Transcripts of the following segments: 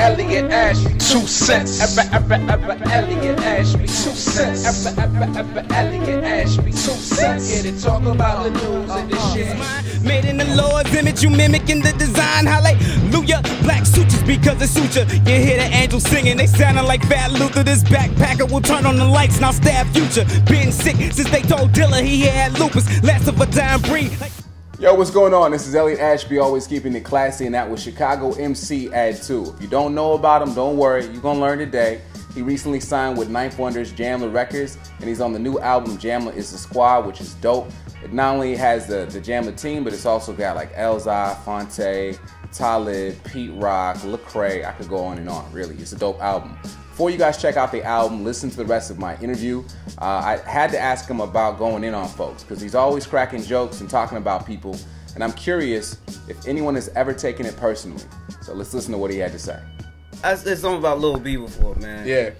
Elliott Ashby, two cents. Ever, ever, ever, Elliott Ashby, two cents. Ever, ever, ever, Elliott Ashby, two cents. Here to talk about the news and this uh-huh. shit. Made in the Lord's image, you mimicking the design. Hallelujah. Black sutures because it's suture. You hear the angels singing, they sounding like Fat Luther. This backpacker will turn on the lights and I'll stab future. Been sick since they told Dilla he had lupus. Last of a time breed. Yo, what's going on? This is Elliott Ashby, always keeping it classy, and that was Chicago MC Add-2. If you don't know about him, don't worry, you're gonna learn today. He recently signed with Ninth Wonder's Jamla Records, and he's on the new album Jamla is the Squad, which is dope. It not only has the, the Jamla team, but it's also got like Elzhi, Phonte, Talib, Pete Rock, Lecrae. I could go on and on, really. It's a dope album. Before you guys check out the album, listen to the rest of my interview. Uh, I had to ask him about going in on folks because he's always cracking jokes and talking about people. And I'm curious if anyone has ever taken it personally. So let's listen to what he had to say. I said something about Lil B before, man. Yeah.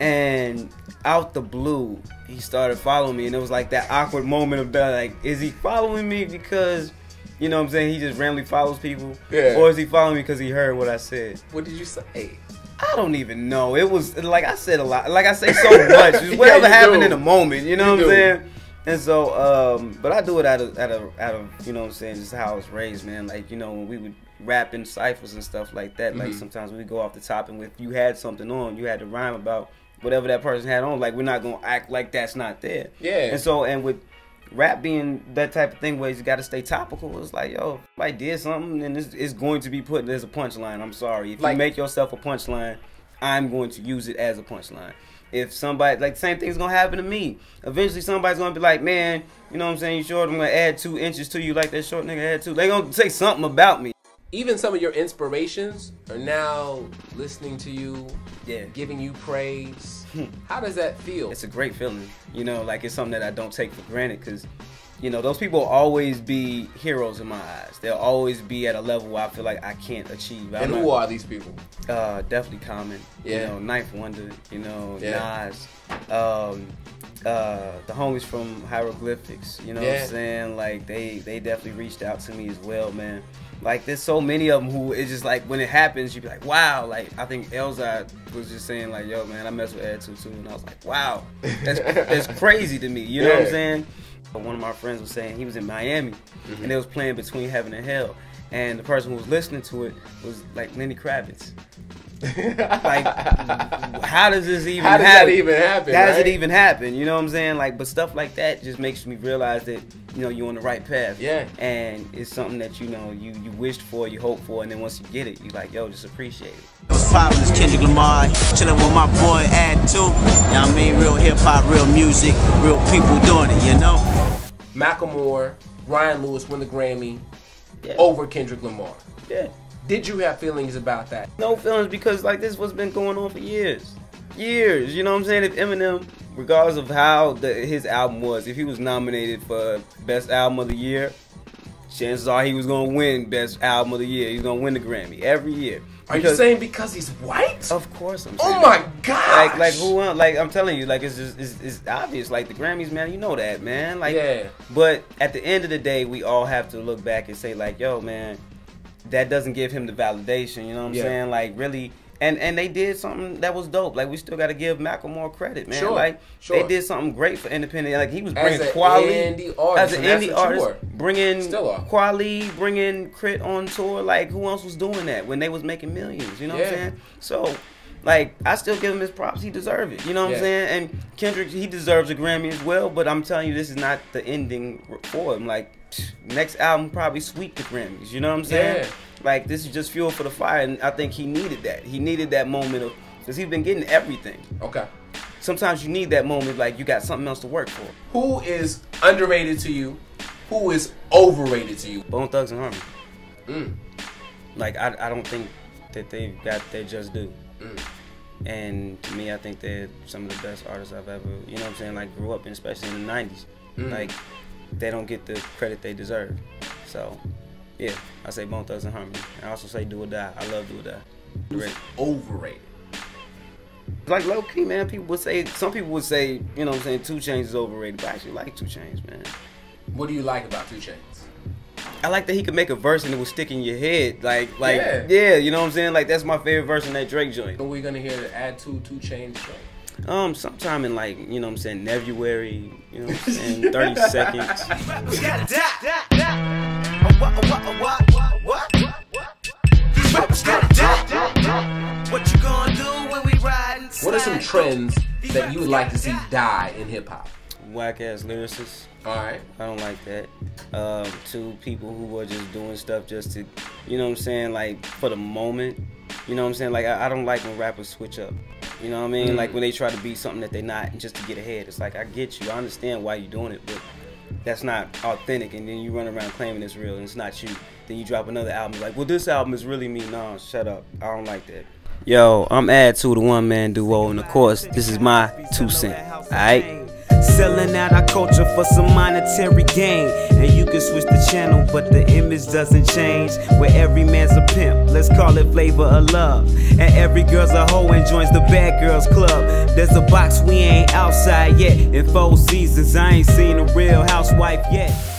And out the blue, he started following me, and it was like that awkward moment of that, like, is he following me because, you know what I'm saying, he just randomly follows people? Yeah. Or is he following me because he heard what I said? What did you say? I don't even know. It was like I said a lot. Like I say so much. It's whatever you happened do. in the moment. You know You what I'm saying? And so, um, but I do it out of, out of, out of, you know what I'm saying, just how I was raised, man. Like, you know, when we would rap in ciphers and stuff like that, like Mm-hmm. sometimes we go off the top and if you had something on, you had to rhyme about whatever that person had on. Like, we're not going to act like that's not there. Yeah. And so, and with rap being that type of thing where you got to stay topical, it's like, yo, if I did something, then it's, it's going to be put as a punchline. I'm sorry. If Like- you make yourself a punchline, I'm going to use it as a punchline. If somebody like the same thing's gonna happen to me. Eventually somebody's gonna be like, man, you know what I'm saying, you short, I'm gonna add two inches to you like that short nigga had two. They gonna say something about me. Even some of your inspirations are now listening to you, Yeah. giving you praise. Hmm. How does that feel? It's a great feeling. You know, like it's something that I don't take for granted because, you know, those people will always be heroes in my eyes. They'll always be at a level where I feel like I can't achieve. I'm and not- who are these people? Uh, definitely Common. You Yeah. know, Ninth Wonder. You know, Yeah. Nas. Um, uh, the homies from Hieroglyphics. You know what Yeah. I'm saying? Like they they definitely reached out to me as well, man. Like there's so many of them who it's just like when it happens, you be like, wow. Like I think Elzhi was just saying like, yo, man, I mess with Ed too too, and I was like, wow, that's that's crazy to me. You know what I'm Yeah. Saying? One of my friends was saying he was in Miami, Mm-hmm. and they was playing Between Heaven and Hell, and the person who was listening to it was like Lenny Kravitz. like, how does this even? How does happen? that even happen, How does right? it even happen? You know what I'm saying? Like, but stuff like that just makes me realize that you know you're on the right path. Yeah. And it's something that you know you you wished for, you hope for, and then once you get it, you like, yo, just appreciate it. What's poppin'? It's Kendrick Lamar, chillin' with my boy Add-2. You know I mean? Real hip hop, real music, real people doing it, you know? Macklemore, Ryan Lewis win the Grammy Yeah. over Kendrick Lamar. Yeah. Did you have feelings about that? no feelings because like this what's been going on for years years you know what i'm saying if eminem regardless of how the, his album was if he was nominated for best album of the year chances are he was gonna win best album of the year he's gonna win the grammy every year Are you saying because he's white? of course i'm oh saying oh my god! like like who else? like i'm telling you like it's just it's, it's obvious like the grammys man you know that man like Yeah. but at the end of the day we all have to look back and say like yo man that doesn't give him the validation you know what i'm Yeah. saying like really and and they did something that was dope like we still got to give Macklemore credit man Sure, like sure. they did something great for independent like he was As bringing an quality indie artist, as an indie artist bringing Still are. quality bringing crit on tour like who else was doing that when they was making millions you know what i'm Yeah. saying so like I still give him his props. He deserves it. You know what Yeah. I'm saying? And Kendrick, he deserves a Grammy as well. But I'm telling you, this is not the ending for him. Like next album probably sweep the Grammys. You know what I'm saying? Yeah. Like this is just fuel for the fire, and I think he needed that. He needed that moment of because he's been getting everything. Okay. Sometimes you need that moment, like you got something else to work for. Who is underrated to you? Who is overrated to you? Bone Thugs-n-Harmony. Mm. Like I, I don't think that they've got their just due. Mm. And to me, I think they're some of the best artists I've ever, you know what I'm saying, like grew up in, especially in the 90s. Mm. Like they don't get the credit they deserve. So, yeah, I say Bone Thugs-n-Harmony. I also say Do or Die. I love Do or Die. Great. overrated? Like low key, man. People would say, some people would say, you know what I'm saying, 2 Chainz is overrated, but I actually like 2 Chainz, man. What do you like about 2 Chainz? I like that he could make a verse and it would stick in your head. Like, like, Yeah. yeah, you know what I'm saying? Like, that's my favorite verse in that Drake joint. When we gonna hear the Add-2 2 Chainz joint? Um, sometime in like, you know what I'm saying, February, you know what I'm saying, 30 seconds. What you gonna do when we riding? What are some trends that you would like to see die in hip hop? Whack ass lyricists. All right. I don't like that. Um, two people who are just doing stuff just to, you know what I'm saying, like for the moment. You know what I'm saying? Like I, I don't like when rappers switch up. You know what I mean? Like mm. when they try to be something that they're not just to get ahead. It's like I get you, I understand why you're doing it, but that's not authentic. And then you run around claiming it's real and it's not you. Then you drop another album like, well, this album is really me. No, shut up. I don't like that. Yo, I'm Add-2 the one man duo, and of course, this is my two cent. Alright? Selling out our culture for some monetary gain. And you can switch the channel, but the image doesn't change. Where every man's a pimp, let's call it flavor of love. And every girl's a hoe and joins the bad girls club. There's a box we ain't outside yet. In four seasons, I ain't seen a real housewife yet.